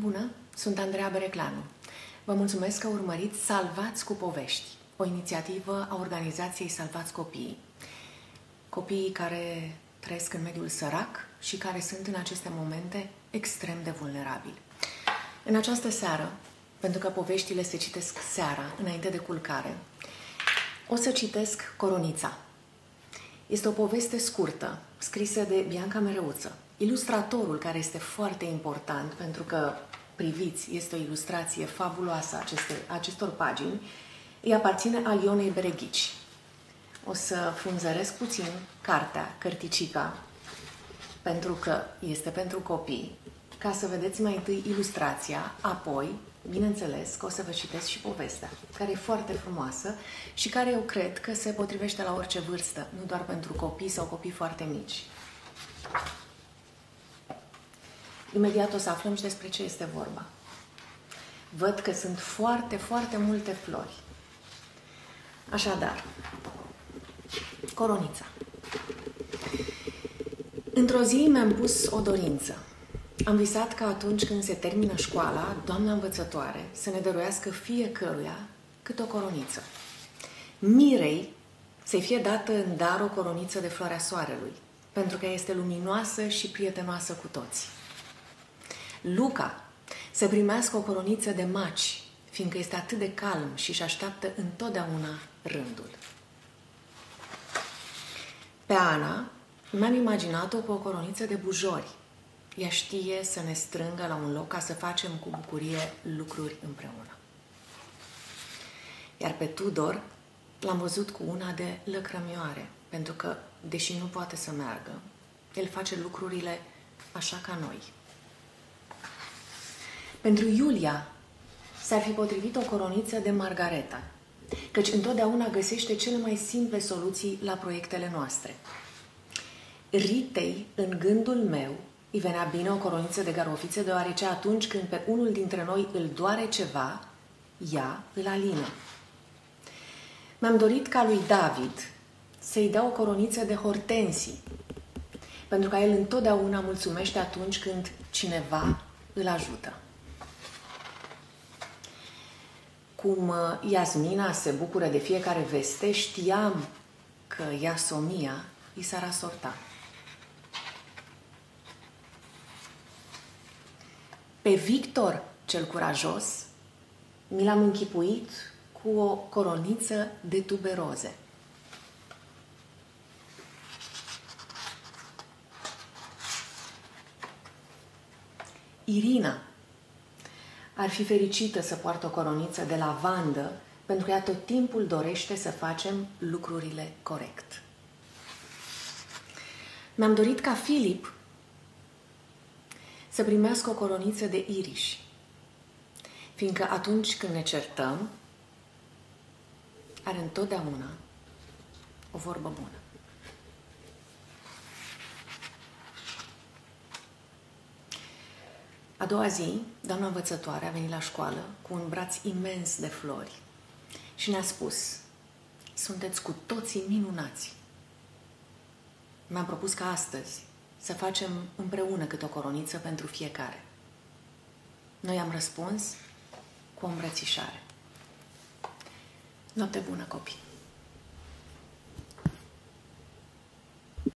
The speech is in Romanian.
Bună, sunt Andreea Bereclanu. Vă mulțumesc că urmăriți Salvați cu povești, o inițiativă a organizației Salvați Copiii. Copiii care trăiesc în mediul sărac și care sunt în aceste momente extrem de vulnerabili. În această seară, pentru că poveștile se citesc seara, înainte de culcare, o să citesc Coronița. Este o poveste scurtă, scrisă de Bianca Mereuță, ilustratorul care este foarte important pentru că, priviți, este o ilustrație fabuloasă aceste, acestor pagini, îi aparține Alionei Bereghici. O să funzăresc puțin cartea, cărticica, pentru că este pentru copii, ca să vedeți mai întâi ilustrația, apoi, bineînțeles, că o să vă citesc și povestea, care e foarte frumoasă și care eu cred că se potrivește la orice vârstă, nu doar pentru copii sau copii foarte mici. Imediat o să aflăm și despre ce este vorba. Văd că sunt foarte, foarte multe flori. Așadar, coronița. Într-o zi mi-am pus o dorință. Am visat că atunci când se termină școala, doamna învățătoare să ne dăruiască fiecăruia cât o coroniță. Mirei să-i fie dată în dar o coroniță de floarea soarelui, pentru că ea este luminoasă și prietenoasă cu toți. Luca să primească o coroniță de maci, fiindcă este atât de calm și își așteaptă întotdeauna rândul. Pe Ana mi-am imaginat-o cu o coroniță de bujori. Ea știe să ne strângă la un loc ca să facem cu bucurie lucruri împreună. Iar pe Tudor l-am văzut cu una de lăcrămioare, pentru că, deși nu poate să meargă, el face lucrurile așa ca noi. Pentru Iulia s-ar fi potrivit o coroniță de margareta, căci întotdeauna găsește cele mai simple soluții la proiectele noastre. Ritei, în gândul meu, îi venea bine o coroniță de garofițe, deoarece atunci când pe unul dintre noi îl doare ceva, ea îl alină. Mi-am dorit ca lui David să-i dea o coroniță de hortensii, pentru că el întotdeauna mulțumește atunci când cineva îl ajută. Cum uh, Iasmina se bucură de fiecare veste, știam că Iasomia i s-ar asorta. Pe Victor, cel curajos, mi l-am închipuit cu o coroniță de tuberoze. Irina, ar fi fericită să poartă o coroniță de lavandă, pentru că ea tot timpul dorește să facem lucrurile corect. Mi-am dorit ca Filip să primească o coroniță de iriși, fiindcă atunci când ne certăm, are întotdeauna o vorbă bună. A doua zi, doamna învățătoare a venit la școală cu un braț imens de flori și ne-a spus sunteți cu toții minunați. Mi-am propus ca astăzi să facem împreună câte o coroniță pentru fiecare. Noi am răspuns cu o îmbrățișare. Noapte bună, copii!